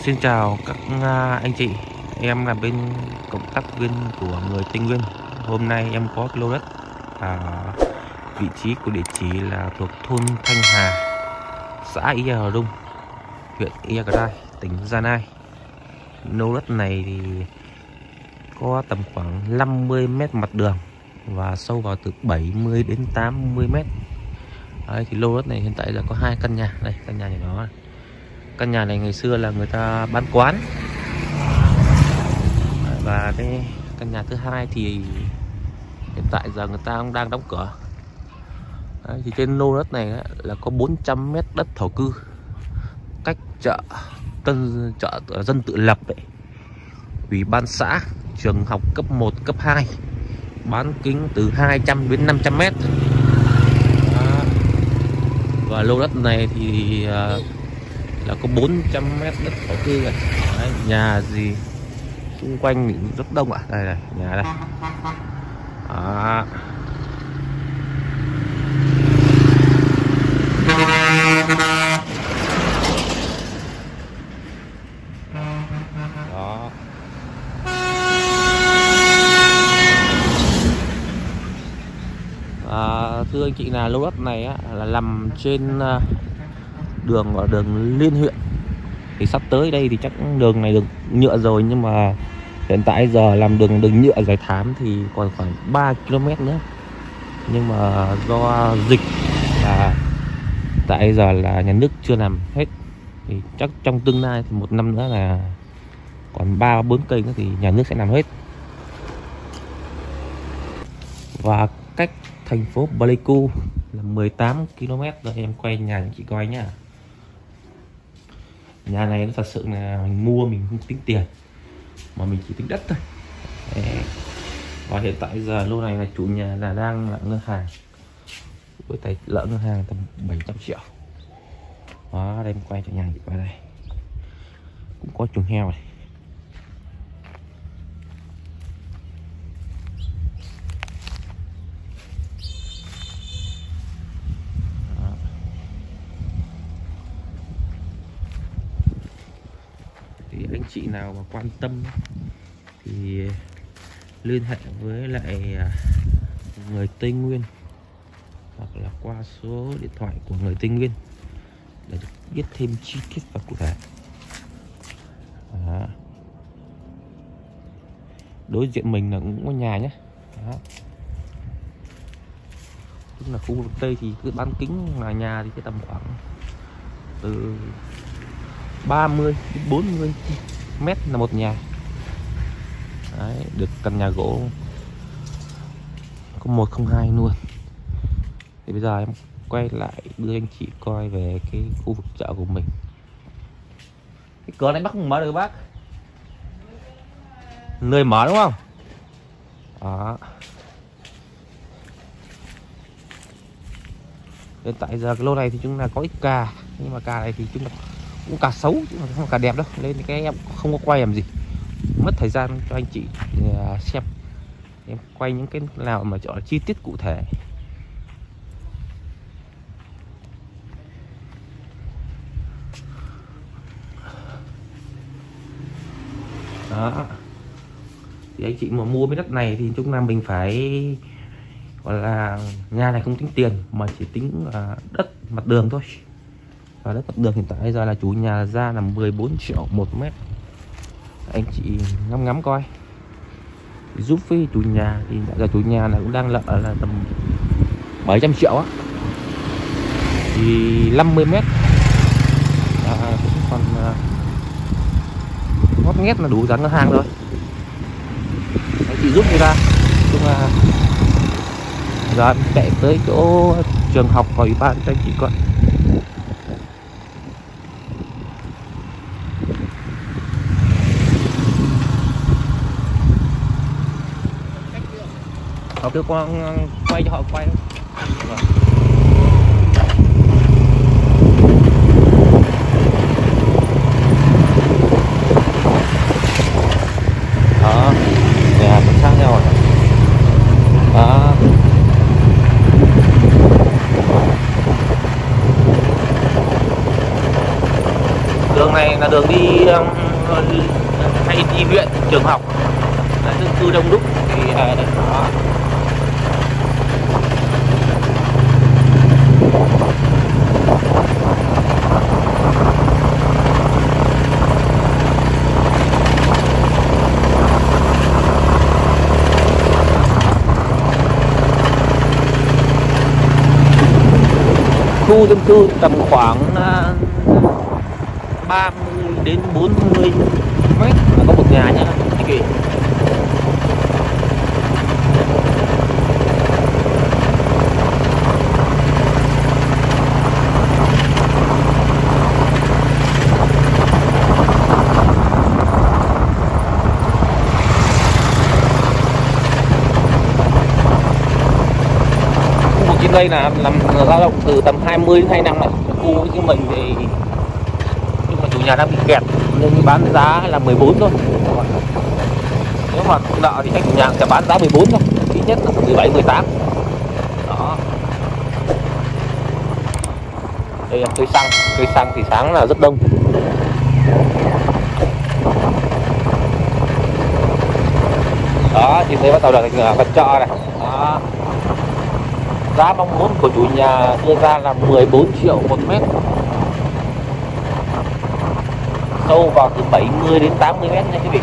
Xin chào các à, anh chị. Em là bên cộng tác viên của người Tây Nguyên. Hôm nay em có lô đất à, Vị trí của địa chỉ là thuộc thôn Thanh Hà Xã Ia Hờ Đông Huyện Ia Cà Rai, tỉnh Gia Lai. Lô đất này thì có tầm khoảng 50 mét mặt đường Và sâu vào từ 70 đến 80 mét. Đấy, thì lô đất này hiện tại là có hai căn nhà. Đây căn nhà nhỏ này căn nhà này ngày xưa là người ta bán quán. Và cái căn nhà thứ hai thì hiện tại giờ người ta cũng đang đóng cửa. Đấy, thì trên lô đất này là có 400 mét đất thổ cư. Cách chợ tân chợ ờ, dân tự lập ấy. ủy ban xã trường học cấp 1 cấp 2 bán kính từ 200 đến 500 mét. Và lô đất này thì uh, là có 400 mét đất thổ cư rồi, Đấy, nhà gì xung quanh thì rất đông ạ à. đây này nhà đây Đó. Đó. À, thưa anh chị là lô đất này á, là nằm trên à, đường, gọi đường liên huyện. Thì sắp tới đây thì chắc đường này được nhựa rồi, nhưng mà hiện tại giờ làm đường đường nhựa giải thám thì còn khoảng 3 km nữa. Nhưng mà do dịch là tại giờ là nhà nước chưa làm hết, thì chắc trong tương lai thì một năm nữa là còn ba, bốn cây nữa thì nhà nước sẽ làm hết. Và cách thành phố Pleiku là 18 km rồi, em quay nhà chị coi nhá nhà này nó thật sự là mình mua mình không tính tiền, mà mình chỉ tính đất thôi. Và hiện tại giờ lô này là chủ nhà là đang là ngân hàng. Với tài lỡ ngân hàng tầm 700 triệu. Đó đây quay cho nhà qua đây. Cũng có chuồng heo này thì anh chị nào mà quan tâm thì liên hệ với lại à, người Tây Nguyên, hoặc là qua số điện thoại của người Tây Nguyên để được biết thêm chi tiết và cụ thể Đó. đối diện mình là cũng có nhà nhé Đó. tức là khu vực Tây thì cứ bán kính là nhà thì cái tầm khoảng từ 30 đến 40 mét là một nhà. Đấy, được căn nhà gỗ có 102 luôn. Thì bây giờ em quay lại đưa anh chị coi về cái khu vực chợ của mình. Cái cửa này bác không mở được bác. Lười mở đúng không? Đó. Hiện tại giờ cái lô này thì chúng là có ít cà nhưng mà cà này thì chúng ta cũng cả xấu chứ không cả đẹp đâu. Nên cái em không có quay làm gì. Mất thời gian cho anh chị à, xem. Em quay những cái nào mà chọn chi tiết cụ thể. Đó. Thì anh chị mà mua cái đất này thì chúng ta mình phải, gọi là, nhà này không tính tiền mà chỉ tính à, đất mặt đường thôi và đất được đường hiện tại giờ là chủ nhà ra là 14 triệu một mét. Anh chị ngắm ngắm coi. Giúp với chủ nhà thì giờ chủ nhà là cũng đang lợi là tầm 700 triệu á. Thì 50 mét. À, còn à, ngót nghét là đủ giá ngân hàng rồi. Anh chị giúp người ta. Chung là giờ em chạy tới chỗ trường học và ủy ban cho anh chị coi. Kêu con quay cho họ quay vâng. đó. Nhà cũng nhau rồi đó. Đường này là đường đi um, hay đi viện trường học. Dân cư đông đúc thì uh, đó. Khu dân cư tầm khoảng à, uh, 30 đến 40 mét. Là có một nhà nhá anh kỳ trên đây là làm dao động từ tầm 20 đến 25 này khu như mình thì nhưng mà chủ nhà đang bị kẹt, nên bán giá là 14 thôi. Nếu mà nợ thì khách chủ nhà sẽ bán giá 14 thôi, ít nhất là 17 18 đó. Đây là cây xăng cây xăng thì sáng là rất đông. Đó thì thấy bắt đầu là vật chợ này. Đó giá mong muốn của chủ nhà đưa ra là 14 triệu một mét. Sâu vào từ 70 đến 80 mét nha quý vị.